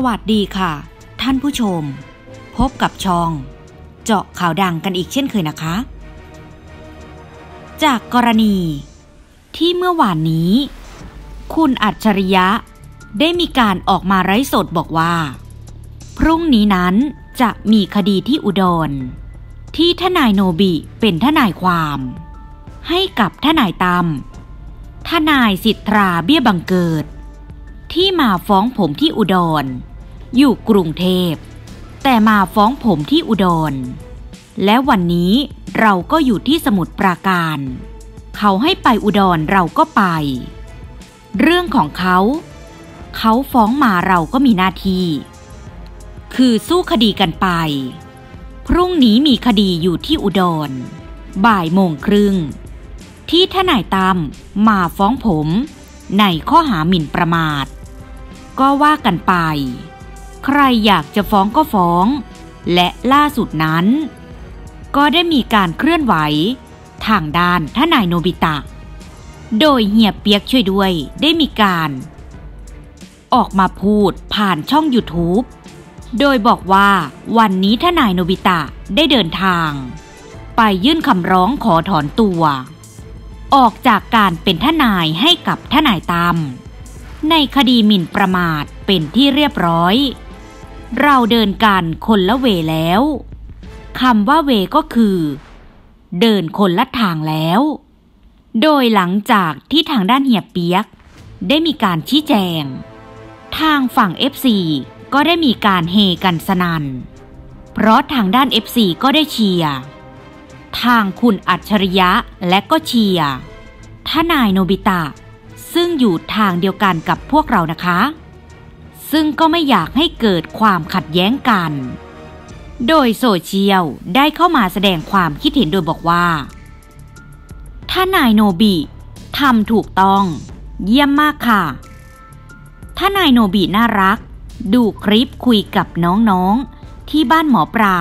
สวัสดีค่ะ ท่านผู้ชม พบกับช่อง เจาะข่าวดังกันอีกเช่นเคยนะคะ จากกรณี ที่เมื่อวานนี้ คุณอัจฉริยะ ได้มีการออกมาไร้สดบอกว่า พรุ่งนี้นั้นจะมีคดีที่อุดร ที่ทนายโนบิเป็นทนายความ ให้กับทนายตั้มทนายสิทธาเบี้ยบังเกิด ที่มาฟ้องผมที่อุดร อยู่กรุงเทพ แต่มาฟ้องผมที่อุดร และวันนี้เราก็อยู่ที่สมุทรปราการ เขาให้ไปอุดรเราก็ไป เรื่องของเขา เขาฟ้องมาเราก็มีหน้าที่ คือสู้คดีกันไป พรุ่งนี้มีคดีอยู่ที่อุดร บ่ายโมงครึ่ง ที่ทนายตั้มมาฟ้องผมในข้อหาหมิ่นประมาท ก็ว่ากันไป ใครอยากจะฟ้องก็ฟ้อง และล่าสุดนั้น ก็ได้มีการเคลื่อนไหว ทางด้านทนายโนบิตะ โดยเฮียเปียกช่วยด้วยได้มีการ ออกมาพูดผ่านช่อง YouTube โดยบอกว่าวันนี้ทนายโนบิตะได้เดินทาง ไปยื่นคำร้องขอถอนตัว ออกจากการเป็นทนายให้กับทนายตาม ในคดีหมิ่นประมาทเป็นที่เรียบร้อย เราเดินกันคนละเวแล้วคำว่าเวก็คือ เดินคนละทางแล้ว โดยหลังจากที่ทางด้านเฮียเปียก ได้มีการชี้แจง ทางฝั่ง FC ก็ได้มีการเฮกันสนันเพราะทางด้าน FC ก็ได้เชียร์ทางคุณอัจฉริยะและก็เชียร์ทนายโนบิตะ อยู่ทางเดียวกันกับพวกเรานะคะ ซึ่งก็ไม่อยากให้เกิดความขัดแย้งกัน โดยโซเชียลได้เข้ามาแสดงความคิดเห็นโดยบอกว่า ถ้านายโนบิทำถูกต้อง เยี่ยมมากค่ะ ถ้านายโนบิน่ารัก ดูคลิปคุยกับน้องๆ ที่บ้านหมอปลา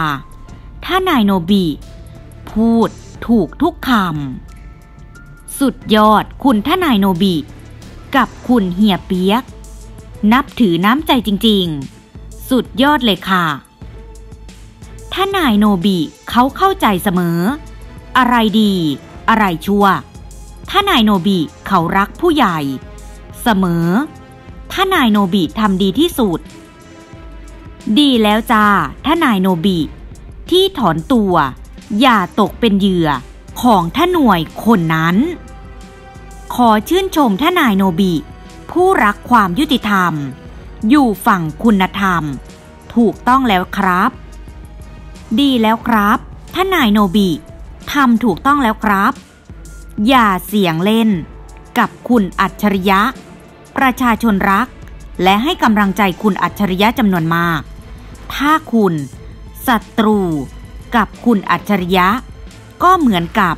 ถ้านายโนบิพูดถูกทุกคำสุดยอดคุณทนายโนบิ กับคุณเฮียเปียก นับถือน้ำใจจริงๆ สุดยอดเลยค่ะทนายโนบิเขาเข้าใจเสมอ อะไรดี อะไรชั่วทนายโนบิเขารักผู้ใหญ่ เสมอทนายโนบิทำดีที่สุด ดีแล้วจ้าทนายโนบิ ที่ถอนตัว อย่าตกเป็นเหยื่อของท่านหน่วยคนนั้น ขอชื่นชมทนายโนบิ ผู้รักความยุติธรรม อยู่ฝั่งคุณธรรม ถูกต้องแล้วครับ ดีแล้วครับทนายโนบิทำถูกต้องแล้วครับ อย่าเสียงเล่น กับคุณอัจฉริยะ ประชาชนรัก และให้กำลังใจคุณอัจฉริยะจำนวนมาก ถ้าคุณศัตรู กับคุณอัจฉริยะ ก็เหมือนกับ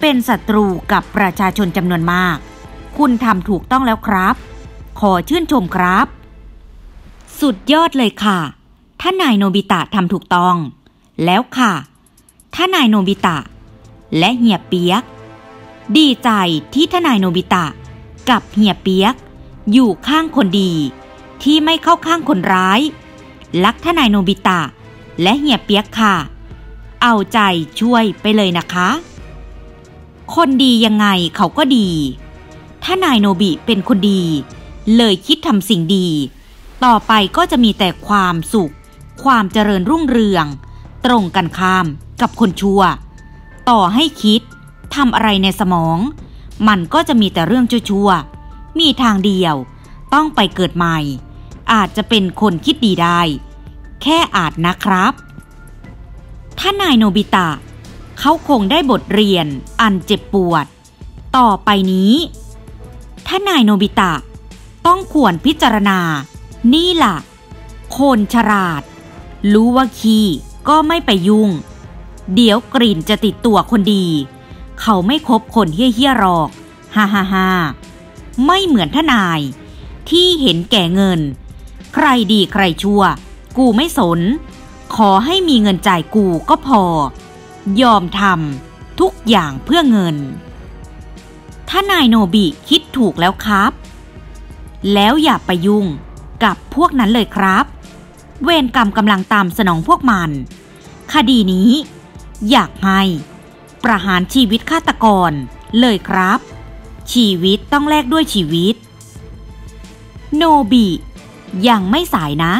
เป็นศัตรูกับประชาชนจำนวนมาก คุณทำถูกต้องแล้วครับ ขอชื่นชมครับ สุดยอดเลยค่ะ ท่านนายโนบิตะทำถูกต้อง แล้วค่ะ ท่านนายโนบิตะ และเฮียเปียก ดีใจที่ท่านนายโนบิตะ กับเฮียเปียก อยู่ข้างคนดี ที่ไม่เข้าข้างคนร้าย รักท่านนายโนบิตะ และเฮียเปียกค่ะ เอาใจช่วยไปเลยนะคะ คนดียังไงเขาก็ดี ถ้านายโนบิเป็นคนดี เลยคิดทำสิ่งดี ต่อไปก็จะมีแต่ความสุข ความเจริญรุ่งเรือง ตรงกันข้ามกับคนชั่ว ต่อให้คิดทำอะไรในสมอง มันก็จะมีแต่เรื่องชั่วๆ มีทางเดียว ต้องไปเกิดใหม่ อาจจะเป็นคนคิดดีได้ แค่อาจนะครับ ถ้านายโนบิตะ เขาคงได้บทเรียนอันเจ็บปวด ต่อไปนี้ ถ้านายโนบิตะ ต้องควรพิจารณา นี่ล่ะ คนฉลาด รู้ว่าขี้ก็ไม่ไปยุ่ง เดี๋ยวกลิ่นจะติดตัวคนดี เขาไม่คบคนเฮี้ยๆหรอก ฮ่าฮ่าฮ่าไม่เหมือนทนาย ที่เห็นแก่เงิน ใครดีใครชั่ว กูไม่สน ขอให้มีเงินจ่ายกูก็พอ ยอมทำทุกอย่างเพื่อเงิน ถ้านายโนบิคิดถูกแล้วครับ แล้วอย่าไปยุ่งกับพวกนั้นเลยครับ เวรกรรมกำลังตามสนองพวกมัน คดีนี้ อยากให้ ประหารชีวิตฆาตกรเลยครับ ชีวิตต้องแลกด้วยชีวิต โนบิยังไม่สายนะ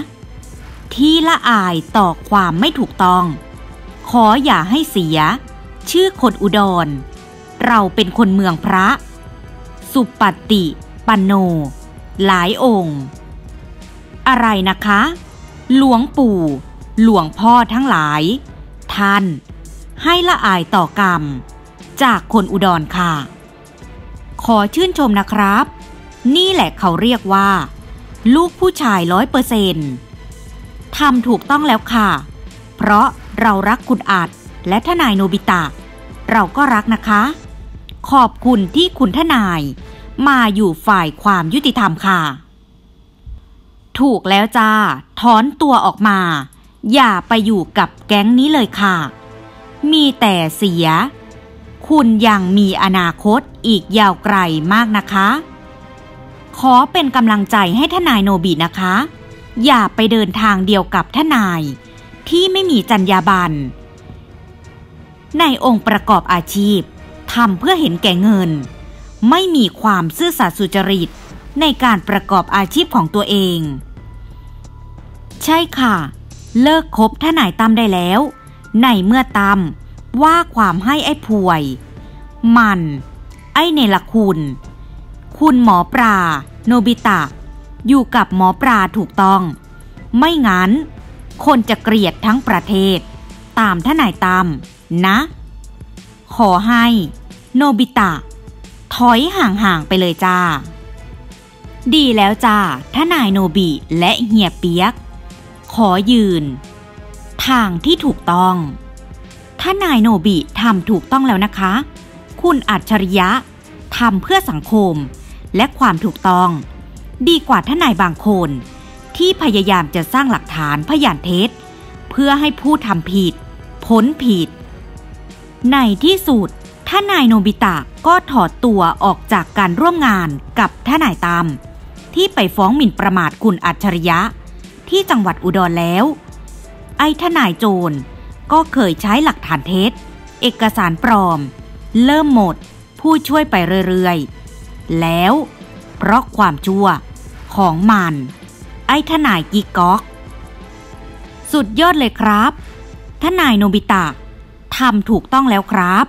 ที่ละอายต่อความไม่ถูกต้อง ออย่าให้เสีย ชื่อคนอุดร เราเป็นคนเมืองพระ สุปฏิปันโน หลายองค์ อะไรนะคะ หลวงปู่ หลวงพ่อทั้งหลาย ท่าน ให้ละอายต่อกรรม จากคนอุดรค่ะ ขอชื่นชมนะครับ นี่แหละเขาเรียกว่า ลูกผู้ชายร้อยเปอร์เซนทำถูกต้องแล้วค่ะ เพราะ เรารักคุณอาจและทนายโนบิตะ เราก็รักนะคะ ขอบคุณที่คุณทนาย มาอยู่ฝ่ายความยุติธรรมค่ะ ถูกแล้วจ้า ถอนตัวออกมา อย่าไปอยู่กับแก๊งนี้เลยค่ะ มีแต่เสีย คุณยังมีอนาคตอีกยาวไกลมากนะคะ ขอเป็นกำลังใจให้ทนายโนบินะคะ อย่าไปเดินทางเดียวกับทนาย ที่ไม่มีจรรยาบรรณในองค์ประกอบอาชีพทำเพื่อเห็นแก่เงิน ไม่มีความซื่อสัตย์สุจริตในการประกอบอาชีพของตัวเอง ใช่ค่ะ เลิกคบทนายตั้มได้แล้ว ในเมื่อตั้มว่าความให้ไอ้ผวย มัน ไอ้เนลคุณ คุณหมอปลาโนบิตะ อยู่กับหมอปลาถูกต้อง ไม่งั้น คนจะเกลียดทั้งประเทศ ตามทนายตั้มนะ ขอให้ โนบิตะ ถอยห่างๆไปเลยจ้า ดีแล้วจ้าทนายโนบิและเฮียเปียก ขอยืน ทางที่ถูกต้องถ้านายโนบิทำถูกต้องแล้วนะคะ คุณอัจฉริยะทำเพื่อสังคมและความถูกต้อง ดีกว่าทนายบางคน ที่พยายามจะสร้างหลักฐานพยานเท็จ เพื่อให้ผู้ทำผิดพ้นผิด ในที่สุดท่านายโนบิตะก็ถอดตัวออกจากการร่วมงานกับท่านายตามที่ไปฟ้องหมิ่นประมาทคุณอัจฉริยะ ที่จังหวัดอุดรแล้ว ไอ้ทนายโจรก็เคยใช้หลักฐานเท็จ เอกสารปลอม เริ่มหมดผู้ช่วยไปเรื่อย ๆ แล้ว เพราะความชั่วของมัน ไอ้ทนายกิกก๊อก สุดยอดเลยครับ ทนายโนบิตะทำถูกต้องแล้วครับ